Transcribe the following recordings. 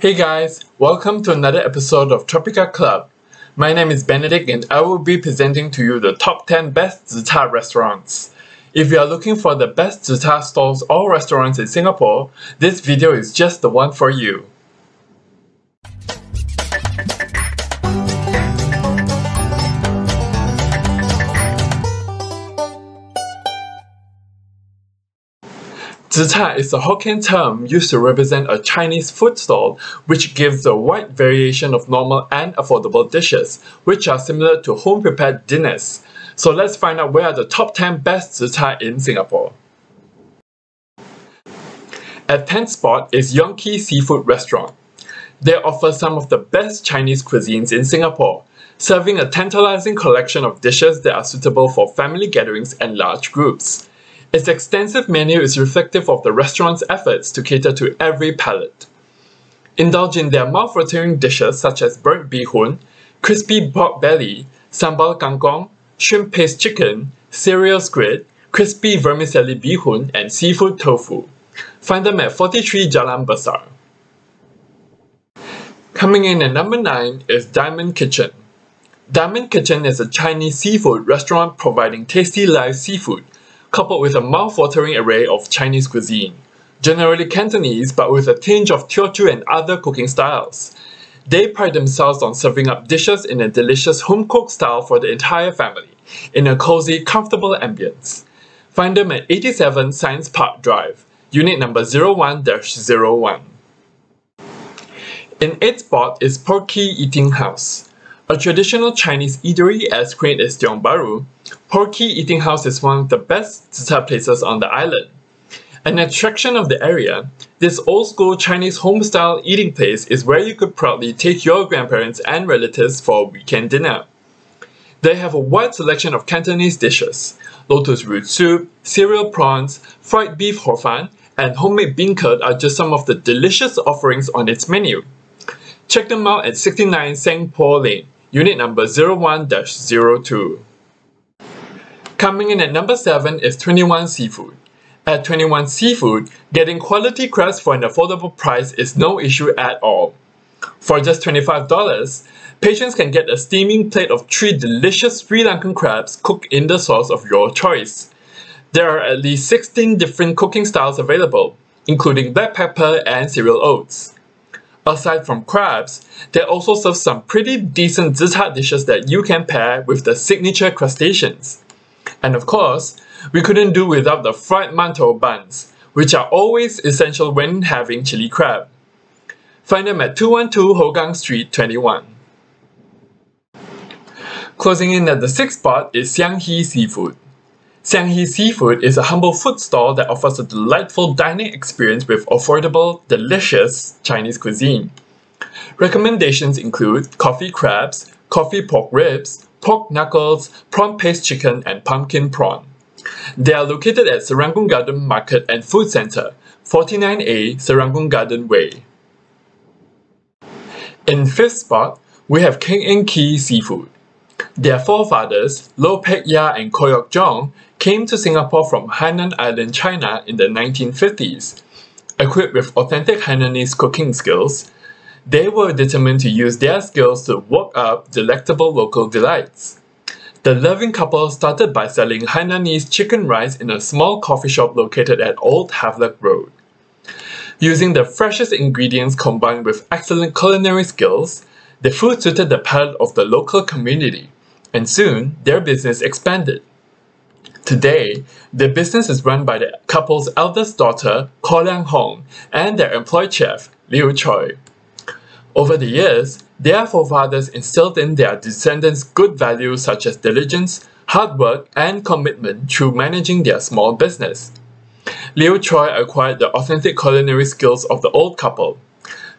Hey guys, welcome to another episode of Tropika Club. My name is Benedict and I will be presenting to you the top 10 best Zi Char restaurants. If you are looking for the best Zi Char stalls or restaurants in Singapore, this video is just the one for you. Zi is a Hokkien term used to represent a Chinese food stall which gives a wide variation of normal and affordable dishes, which are similar to home prepared dinners. So let's find out where are the top 10 best Zi in Singapore. At 10th spot is Yong Kee Seafood Restaurant. They offer some of the best Chinese cuisines in Singapore, serving a tantalizing collection of dishes that are suitable for family gatherings and large groups. Its extensive menu is reflective of the restaurant's efforts to cater to every palate. Indulge in their mouth-watering dishes such as burnt bee-hoon, crispy pork belly, sambal kangkong, shrimp paste chicken, cereal squid, crispy vermicelli bee-hoon, and seafood tofu. Find them at 43 Jalan Besar. Coming in at number 9 is Diamond Kitchen. Diamond Kitchen is a Chinese seafood restaurant providing tasty live seafood coupled with a mouth-watering array of Chinese cuisine, generally Cantonese but with a tinge of Teochew and other cooking styles. They pride themselves on serving up dishes in a delicious home-cooked style for the entire family, in a cozy, comfortable ambience. Find them at 87 Science Park Drive, unit number 01-01. In 8th spot is Por Kee Eating House. A traditional Chinese eatery as quaint as Tiong Bahru, Por Kee Eating House is one of the best Zi places on the island. An attraction of the area, this old-school Chinese home-style eating place is where you could proudly take your grandparents and relatives for a weekend dinner. They have a wide selection of Cantonese dishes, lotus root soup, cereal prawns, fried beef hor fun, and homemade bean curd are just some of the delicious offerings on its menu. Check them out at 69 Seng Poh Lane, unit number 01-02. Coming in at number 7 is 21 Seafood. At 21 Seafood, getting quality crabs for an affordable price is no issue at all. For just $25, patients can get a steaming plate of 3 delicious Sri Lankan crabs cooked in the sauce of your choice. There are at least 16 different cooking styles available, including black pepper and cereal oats. Aside from crabs, they also serve some pretty decent Zi dishes that you can pair with the signature crustaceans. And of course, we couldn't do without the fried mantou buns, which are always essential when having chili crab. Find them at 212 Hougang Street 21. Closing in at the sixth spot is Siang Hee Seafood. Siang Hee Seafood is a humble food stall that offers a delightful dining experience with affordable, delicious Chinese cuisine. Recommendations include coffee crabs, coffee pork ribs, pork knuckles, prawn paste chicken, and pumpkin prawn. They are located at Serangoon Garden Market and Food Centre, 49A Serangoon Garden Way. In fifth spot, we have Keng Eng Kee Seafood. Their forefathers, Lo Pek Ya and Koyok Jong, came to Singapore from Hainan Island, China in the 1950s. Equipped with authentic Hainanese cooking skills, they were determined to use their skills to work up delectable local delights. The loving couple started by selling Hainanese chicken rice in a small coffee shop located at Old Havelock Road. Using the freshest ingredients combined with excellent culinary skills, the food suited the palate of the local community, and soon their business expanded. Today, the business is run by the couple's eldest daughter, Ko Liang Hong, and their employed chef, Liu Choi. Over the years, their forefathers instilled in their descendants good values such as diligence, hard work, and commitment through managing their small business. Liu Choi acquired the authentic culinary skills of the old couple.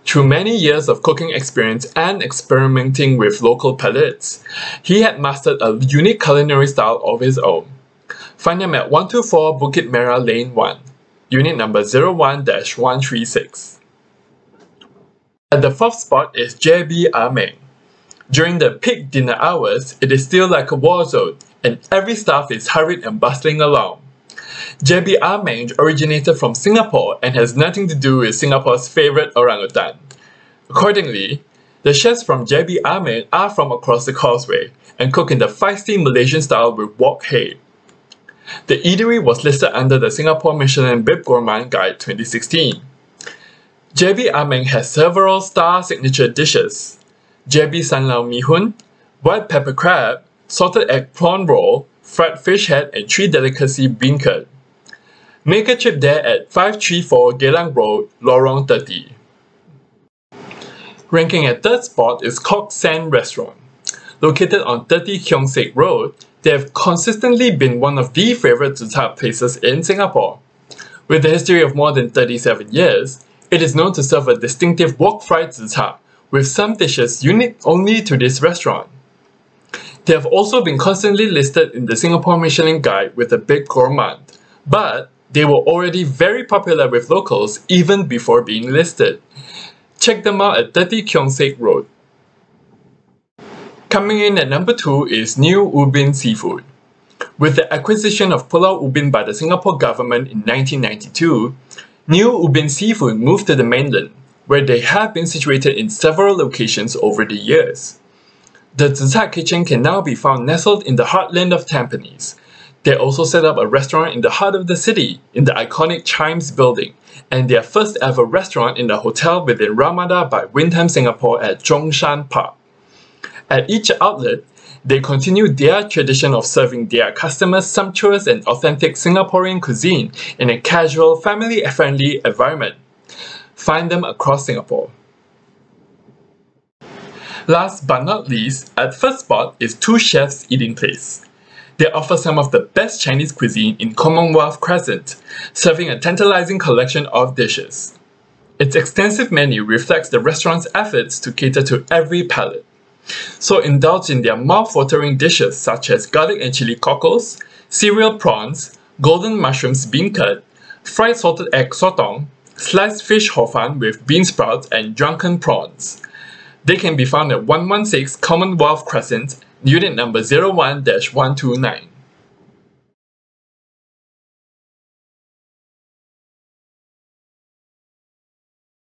Through many years of cooking experience and experimenting with local palates, he had mastered a unique culinary style of his own. Find them at 124 Bukit Merah Lane 1, unit number 01-136. At the fourth spot is JB Ah During the peak dinner hours, it is still like a war zone, and every staff is hurried and bustling along. JB Ah originated from Singapore and has nothing to do with Singapore's favorite orangutan. Accordingly, the chefs from JB Ah are from across the causeway and cook in the feisty Malaysian style with wok hei. The eatery was listed under the Singapore Michelin Bib Gourmand Guide 2016. JB Ah has several star signature dishes. JB San Lao Mi Hun, white pepper crab, salted egg prawn roll, fried fish head and three delicacy beancurd. Make a trip there at 534 Geylang Road, Lorong 30. Ranking at third spot is Kok Sen Restaurant. Located on 30 Keong Saik Road, they have consistently been one of the favorite zi char places in Singapore. With a history of more than 37 years, it is known to serve a distinctive wok fried zi char, with some dishes unique only to this restaurant. They have also been constantly listed in the Singapore Michelin Guide with a bib gourmand, but they were already very popular with locals even before being listed. Check them out at 30 Keong Saik Road. Coming in at number 2 is New Ubin Seafood. With the acquisition of Pulau Ubin by the Singapore government in 1992, New Ubin Seafood moved to the mainland, where they have been situated in several locations over the years. The Zi Char kitchen can now be found nestled in the heartland of Tampines, they also set up a restaurant in the heart of the city, in the iconic Chimes building, and their first ever restaurant in the hotel within Ramada by Wyndham Singapore at Zhongshan Park. At each outlet, they continue their tradition of serving their customers sumptuous and authentic Singaporean cuisine in a casual, family-friendly environment. Find them across Singapore. Last but not least, at first spot is Two Chefs Eating Place. They offer some of the best Chinese cuisine in Commonwealth Crescent, serving a tantalizing collection of dishes. Its extensive menu reflects the restaurant's efforts to cater to every palate. So indulge in their mouth-watering dishes such as garlic and chili cockles, cereal prawns, golden mushrooms beancurd, fried salted egg sotong, sliced fish hor fun with bean sprouts and drunken prawns. They can be found at 116 Commonwealth Crescent Unit number 01-129.